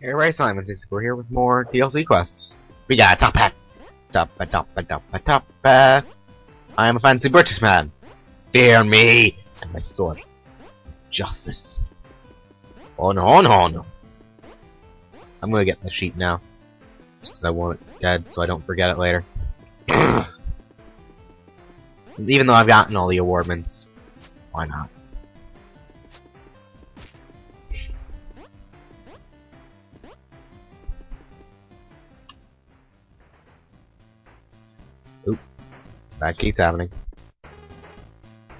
Hey, Sonicman 64 here with more DLC quests. We got a top hat. Top a top a top a top hat. I am a fancy British man. Fear me and my sword. Justice. Oh no, oh no, oh, no. I'm gonna get the sheet now. Because I want it dead so I don't forget it later. Even though I've gotten all the awardments. Why not? That keeps happening.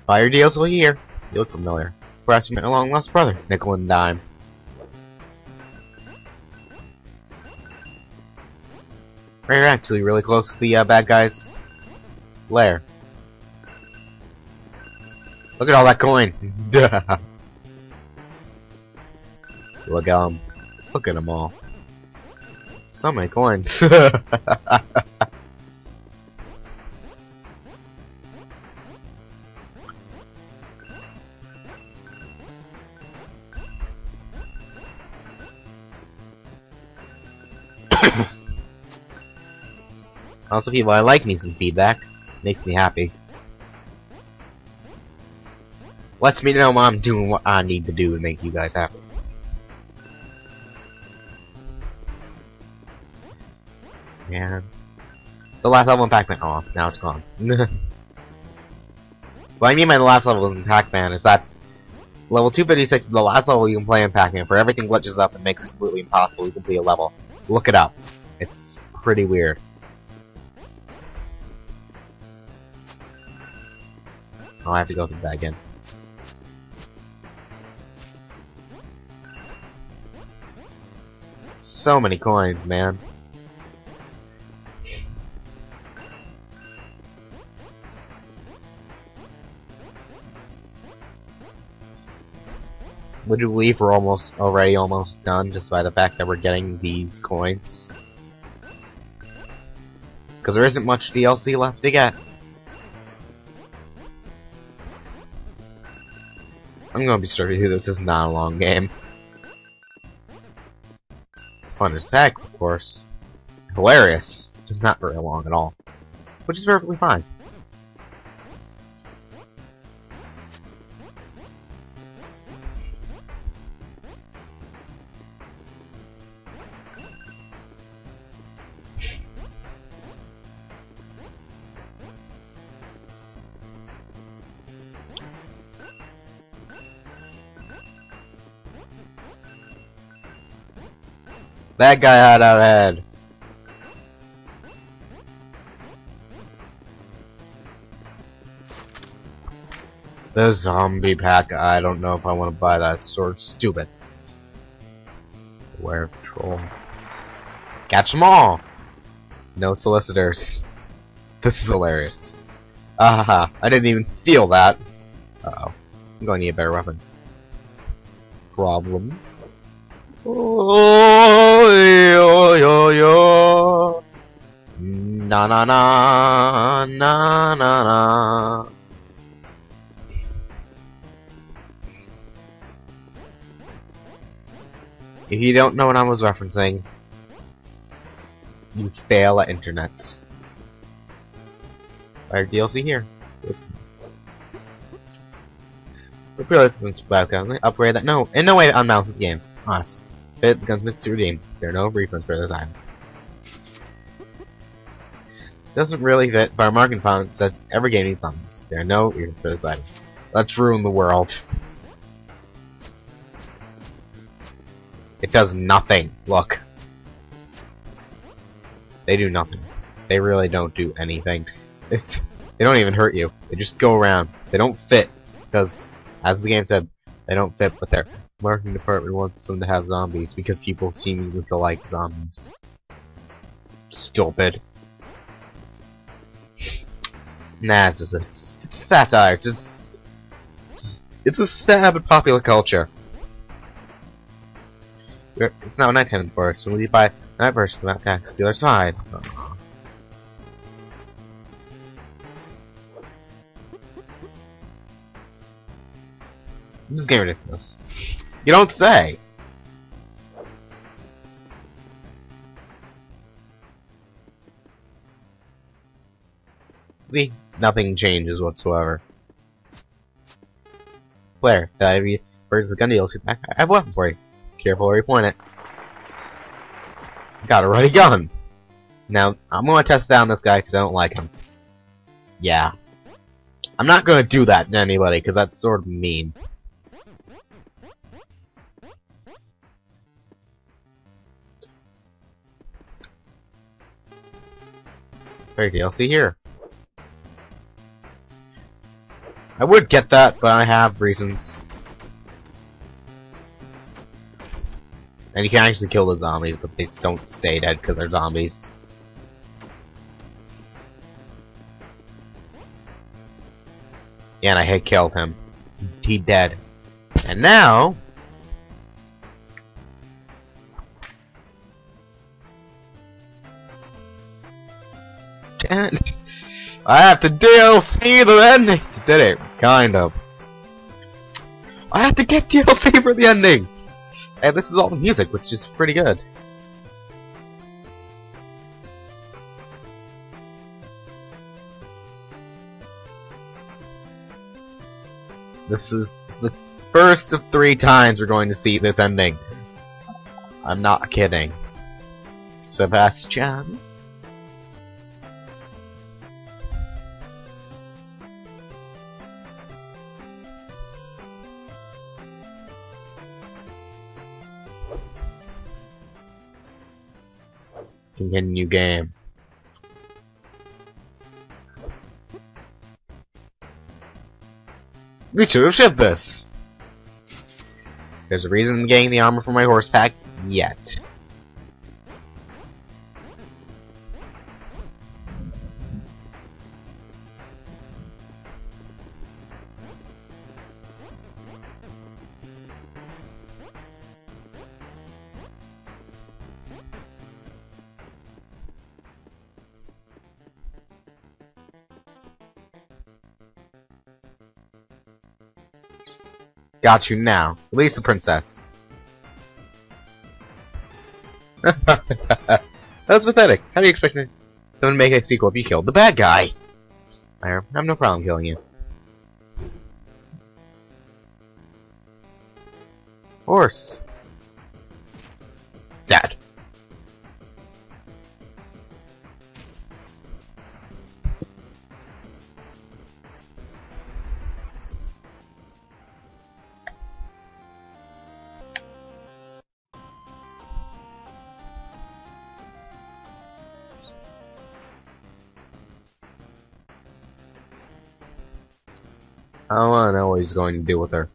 Fire deals will year. You look familiar. Perhaps you met a long lost brother, nickel and dime. We're actually really close to the uh, bad guy's lair. Look at all that coin. look at them. Look at them all. So many coins. also, people, I like me some feedback. Makes me happy. Lets me know I'm doing what I need to do to make you guys happy. Yeah. The last level in Pac-Man. Oh, now it's gone. what I mean by the last level in Pac-Man is that level 256 is the last level you can play in Pac-Man. For everything glitches up and makes it completely impossible to complete a level. Look it up. It's pretty weird. Oh, I have to go through that again. So many coins, man. Would you believe we're almost already almost done just by the fact that we're getting these coins? Because there isn't much DLC left to get. I'm gonna be straight with you, this is not a long game. It's fun as heck, of course. Hilarious. Just not very long at all. Which is perfectly fine. That guy had a head. The zombie pack, I don't know if I want to buy that sword. Stupid. Where troll. Catch them all! No solicitors. This is hilarious. Ah, I didn't even feel that. Uh oh. I'm going to need a better weapon. Problem. Oh, yo, yo, yo. Na na na na na na. If you don't know what I was referencing, you fail at internet. Our DLC here. Upgrade that. No, in no way unmount this game. Us. Fit gunsmith to redeem. There are no refunds for this item. Doesn't really fit, but our marketing font said every game needs zombies. There are no refunds for this item. Let's ruin the world. It does nothing. Look. They do nothing. They really don't do anything. It's, they don't even hurt you. They just go around. They don't fit. Because, as the game said, they don't fit, but their marketing department wants them to have zombies because people seem to like zombies. Stupid. Nah, it's just a, it's satire. It's, it's, it's a stab at popular culture. It's now nighttime for us, so we buy that version that tax the other side. This is getting ridiculous. You don't say. See? Nothing changes whatsoever. Claire, did I have you? Where's the gun deal? See? I have a weapon for you. Careful where you point it. Got a ready gun. Now, I'm gonna test down this guy because I don't like him. Yeah. I'm not gonna do that to anybody because that's sort of mean. Very DLC here. I would get that, but I have reasons. And you can actually kill the zombies, but they don't stay dead because they're zombies. Yeah, and I had killed him. He dead. And now... I have to DLC the ending! Did it, kind of. I have to get DLC for the ending! And this is all the music, which is pretty good. This is the first of three times we're going to see this ending. I'm not kidding. Sebastian? Continue game. We should have shipped this! There's a reason I'm getting the armor for my horse pack yet. Got you now. Release the princess. that was pathetic. How do you expect them to make a sequel if you killed the bad guy? I have no problem killing you. Horse. I don't want to know what he's going to do with her.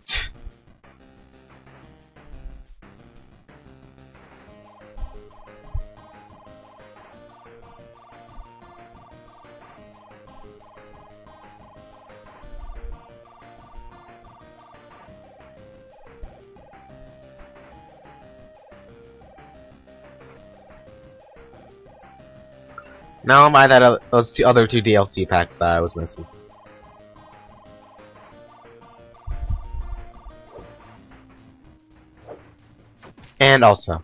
Now am I that uh, those two other two DLC packs that I was missing? And also,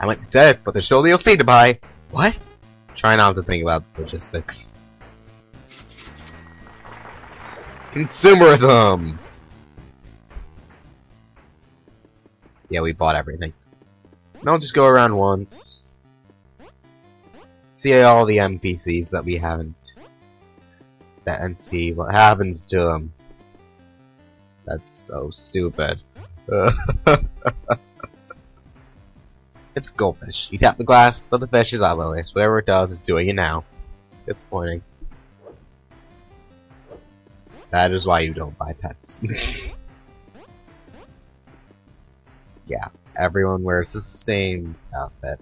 I might be dead, but there's still DLC to buy. What? Try not to think about logistics. Consumerism! Yeah, we bought everything. Now just go around once. See all the NPCs that we haven't. That and see what happens to them. That's so stupid. Uh, it's goldfish. You tap the glass, but the fish is eyeless. Whatever it does, it's doing it now. It's pointing. That is why you don't buy pets. yeah, everyone wears the same outfit.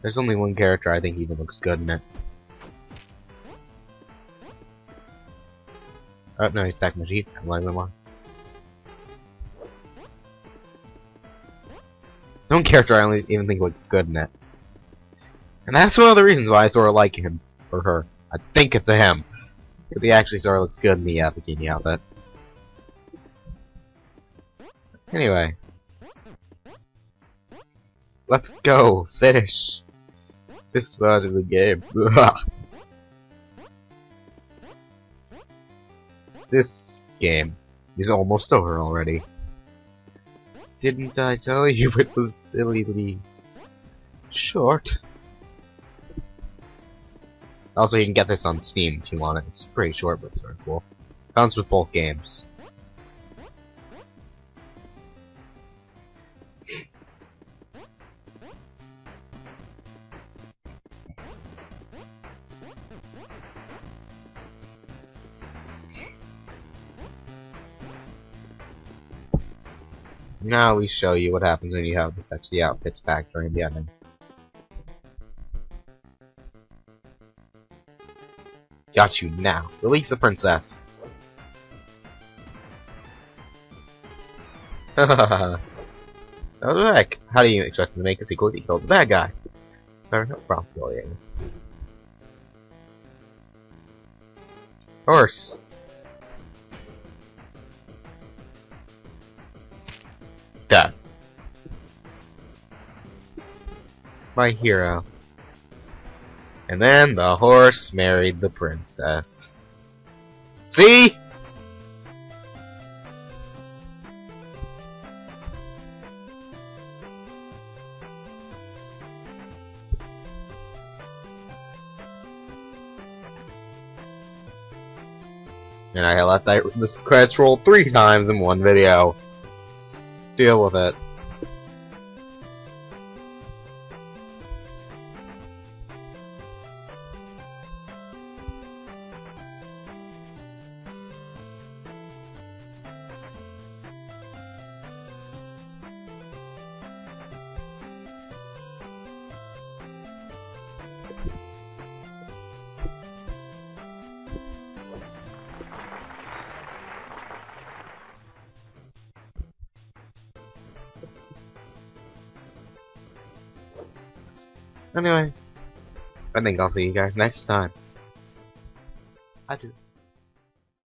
There's only one character I think even looks good in it. Oh, no, he's my sheep. I'm letting them on. No character I only even think looks good in it. And that's one of the reasons why I sort of like him, or her. I think it's a him. Because he actually sort of looks good in the uh, bikini outfit. Anyway. Let's go. Finish. This part of the game. this game is almost over already. Didn't I tell you it was sillily short? Also, you can get this on Steam if you want it. It's pretty short, but it's very cool. Comes with both games. Now we show you what happens when you have the sexy outfits back during the ending. Got you now. Release the princess. Alright, how do you expect to make a sequel if you killed the bad guy? Fair enough, probably. Horse. Dad. My hero. And then the horse married the princess. See? And I let that this credits roll three times in one video. Deal with it. Anyway, I think I'll see you guys next time. I do.